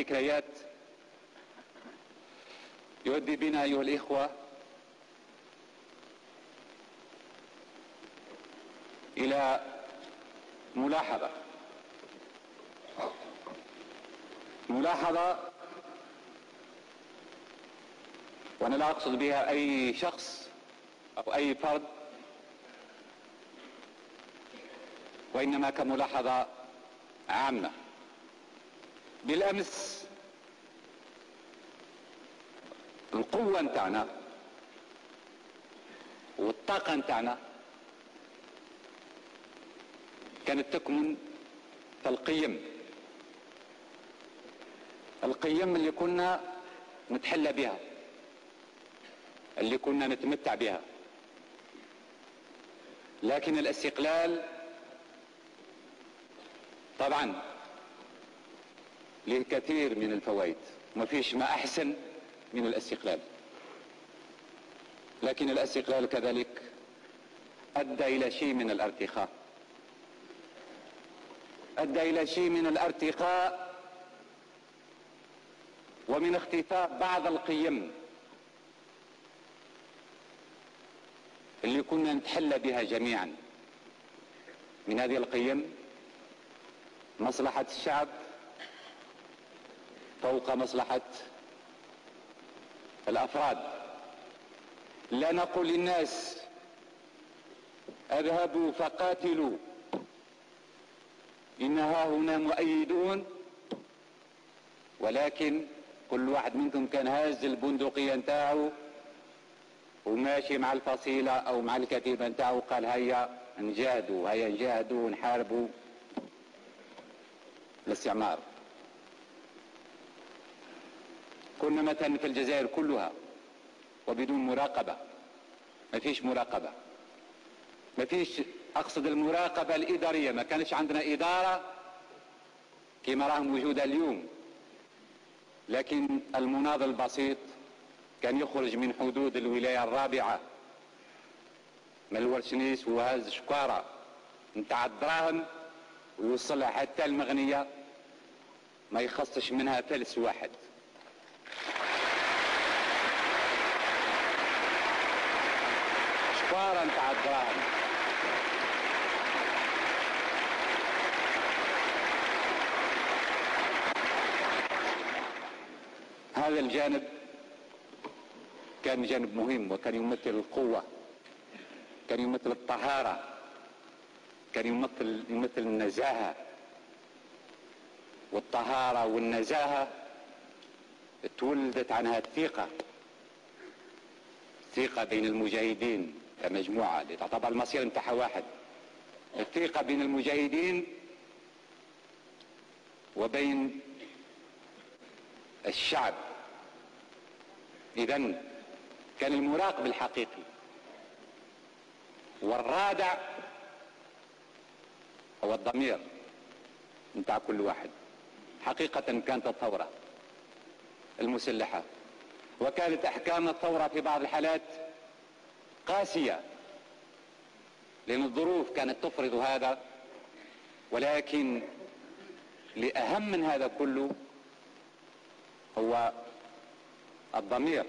ذكريات يؤدي بنا أيها الإخوة إلى ملاحظة. ملاحظة وأنا لا أقصد بها أي شخص أو أي فرد وإنما كملاحظة عامة. بالأمس. القوة نتاعنا والطاقة نتاعنا كانت تكمن في القيم. القيم اللي كنا نتحلى بها اللي كنا نتمتع بها. لكن الاستقلال طبعا للكثير من الفوائد. ما فيش ما أحسن من الاستقلال. لكن الاستقلال كذلك أدى إلى شيء من الارتخاء أدى إلى شيء من الارتقاء ومن اختفاء بعض القيم اللي كنا نتحلى بها جميعا. من هذه القيم مصلحة الشعب فوق مصلحة الأفراد. لا نقول للناس أذهبوا فقاتلوا. إنها هنا مؤيدون. ولكن كل واحد منكم كان هاز البندقية نتاعو وماشي مع الفصيلة أو مع الكتيبة نتاعو قال هيا نجاهدوا هيا نجاهدوا ونحاربوا الاستعمار. كنا مثلا في الجزائر كلها وبدون مراقبة. ما فيش مراقبة. ما فيش أقصد المراقبة الإدارية. ما كانش عندنا إدارة كما راهم موجودة اليوم. لكن المناضل البسيط كان يخرج من حدود الولاية الرابعة. من الورشنيس وهاز شكارة نتاع الدراهم ويوصلها حتى المغنية ما يخصش منها فلس واحد. شكارة نتاع الدراهم هذا الجانب كان جانب مهم وكان يمثل القوة كان يمثل الطهارة كان يمثل يمثل النزاهة. والطهارة والنزاهة تولدت عنها الثقة الثقة بين المجاهدين. كمجموعة اللي تعتبر المصير نتاعها واحد. الثقة بين المجاهدين وبين الشعب. اذا كان المراقب الحقيقي والرادع هو الضمير. نتاع كل واحد. حقيقة كانت الثورة المسلحة. وكانت أحكام الثورة في بعض الحالات قاسية لأن الظروف كانت تفرض هذا ولكن لأهم من هذا كله هو الضمير.